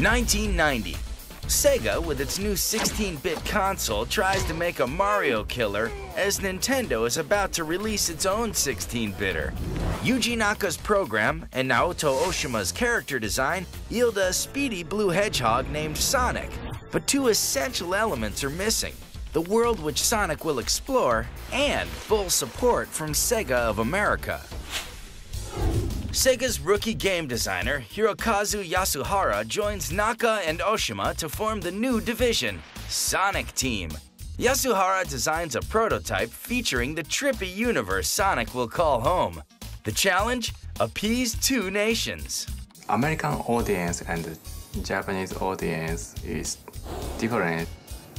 1990. Sega, with its new 16-bit console, tries to make a Mario killer as Nintendo is about to release its own 16-bitter. Yuji Naka's program and Naoto Oshima's character design yield a speedy blue hedgehog named Sonic. But two essential elements are missing. The world which Sonic will explore, and full support from Sega of America. Sega's rookie game designer, Hirokazu Yasuhara, joins Naka and Oshima to form the new division, Sonic Team. Yasuhara designs a prototype featuring the trippy universe Sonic will call home. The challenge? Appease two nations. American audience and Japanese audience is different.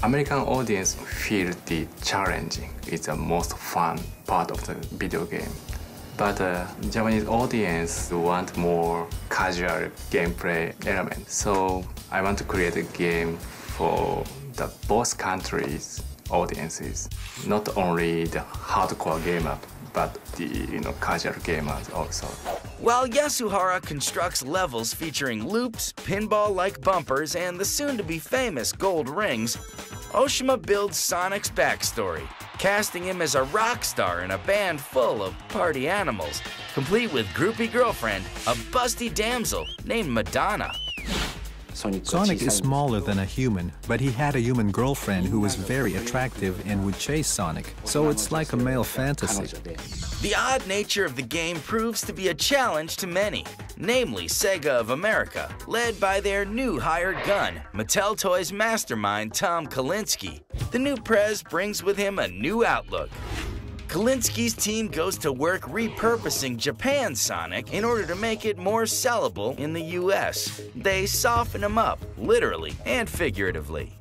American audience feel the challenging is the most fun part of the video game. But uh, Japanese audience want more casual gameplay element. So I want to create a game for the both countries audiences, not only the hardcore gamer, but the you know casual gamers also. While Yasuhara constructs levels featuring loops, pinball-like bumpers, and the soon-to-be famous gold rings, Oshima builds Sonic's backstory, casting him as a rock star in a band full of party animals, complete with groupie girlfriend, a busty damsel named Madonna. Sonic is smaller than a human, but he had a human girlfriend who was very attractive and would chase Sonic, so it's like a male fantasy. The odd nature of the game proves to be a challenge to many, namely Sega of America, led by their new hired gun, Mattel Toys mastermind Tom Kalinske. The new Prez brings with him a new outlook. Kalinske's team goes to work repurposing Japan's Sonic in order to make it more sellable in the US. They soften him up, literally and figuratively.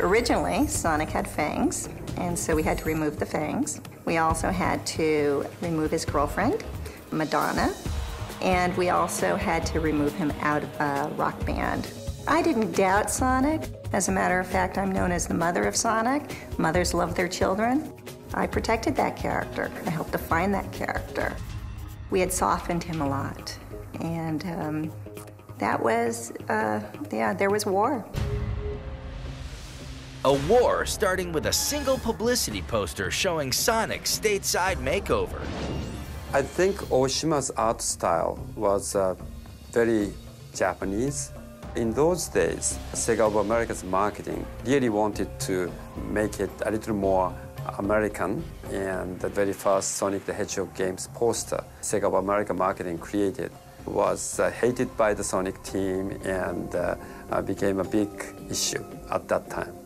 Originally, Sonic had fangs, and so we had to remove the fangs. We also had to remove his girlfriend, Madonna, and we also had to remove him out of a rock band. I didn't doubt Sonic. As a matter of fact, I'm known as the mother of Sonic. Mothers love their children. I protected that character. I helped define that character. We had softened him a lot. And um, that was, uh, yeah, there was war. A war starting with a single publicity poster showing Sonic's stateside makeover. I think Oshima's art style was uh, very Japanese. In those days, Sega of America's marketing really wanted to make it a little more American, and the very first Sonic the Hedgehog games poster Sega of America marketing created was uh, hated by the Sonic team and uh, uh, became a big issue at that time.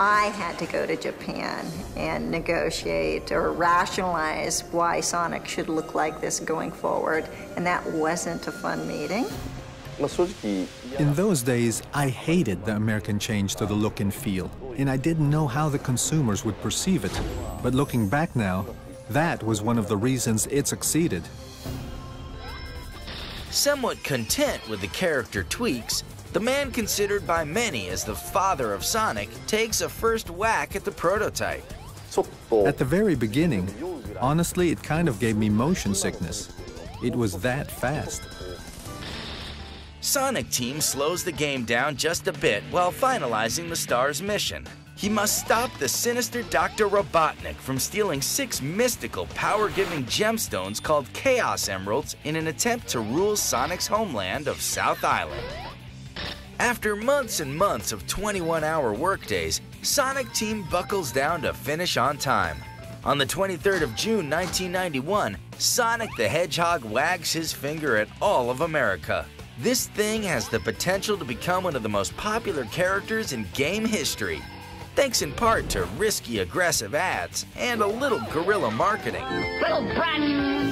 I had to go to Japan and negotiate or rationalize why Sonic should look like this going forward, and that wasn't a fun meeting. In those days, I hated the American change to the look and feel, and I didn't know how the consumers would perceive it. But looking back now, that was one of the reasons it succeeded. Somewhat content with the character tweaks, the man considered by many as the father of Sonic takes a first whack at the prototype. At the very beginning, honestly, it kind of gave me motion sickness. It was that fast. Sonic Team slows the game down just a bit while finalizing the star's mission. He must stop the sinister Dr. Robotnik from stealing six mystical, power-giving gemstones called Chaos Emeralds in an attempt to rule Sonic's homeland of South Island. After months and months of 21-hour workdays, Sonic Team buckles down to finish on time. On the 23rd of June 1991, Sonic the Hedgehog wags his finger at all of America. This thing has the potential to become one of the most popular characters in game history, thanks in part to risky, aggressive ads and a little guerrilla marketing.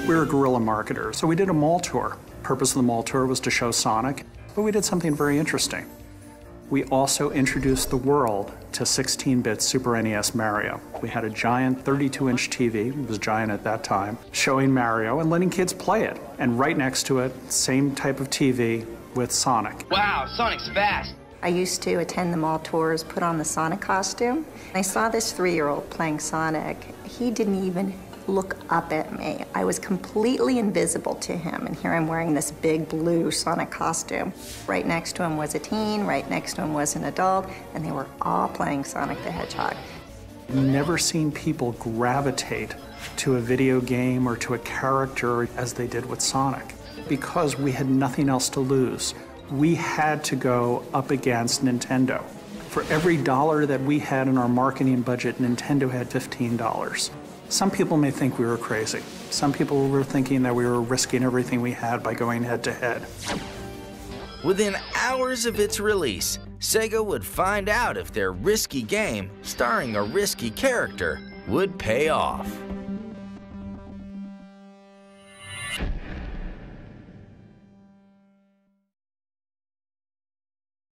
We're a guerrilla marketer, so we did a mall tour. Purpose of the mall tour was to show Sonic, but we did something very interesting. We also introduced the world to 16-bit Super NES Mario. We had a giant 32-inch TV, it was giant at that time, showing Mario and letting kids play it. And right next to it, same type of TV with Sonic. Wow, Sonic's fast. I used to attend the mall tours, put on the Sonic costume. I saw this three-year-old playing Sonic. He didn't even look up at me. I was completely invisible to him, and here I'm wearing this big blue Sonic costume. Right next to him was a teen, right next to him was an adult, and they were all playing Sonic the Hedgehog. Never seen people gravitate to a video game or to a character as they did with Sonic because we had nothing else to lose. We had to go up against Nintendo. For every dollar that we had in our marketing budget, Nintendo had $15. Some people may think we were crazy. Some people were thinking that we were risking everything we had by going head to head. Within hours of its release, Sega would find out if their risky game, starring a risky character, would pay off.